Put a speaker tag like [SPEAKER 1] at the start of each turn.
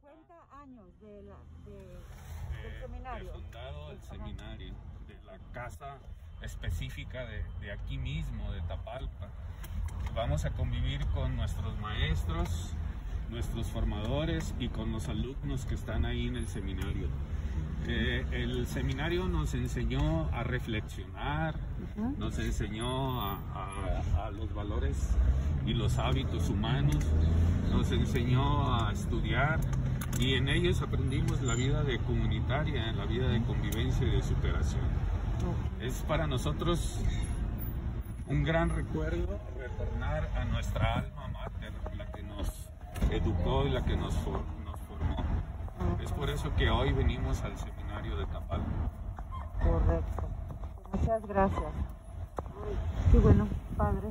[SPEAKER 1] 50 años de la, de,
[SPEAKER 2] de-
[SPEAKER 1] del seminario.
[SPEAKER 2] fundado el
[SPEAKER 1] Ajá.
[SPEAKER 2] seminario, de la casa específica de, de aquí mismo, de Tapalpa. Vamos a convivir con nuestros maestros, nuestros formadores y con los alumnos que están ahí en el seminario. Eh, el seminario nos enseñó a reflexionar, nos enseñó a, a- a los valores y los hábitos humanos, nos enseñó a estudiar y en ellos aprendimos la vida de comunitaria, la vida de convivencia y de superación. Es para nosotros un gran recuerdo retornar a nuestra alma mater, la que nos educó y la que nos, for- nos formó. Es por eso que hoy venimos al seminario de Tapalpa.
[SPEAKER 1] Correcto. Muchas gracias. Qué bueno, padre.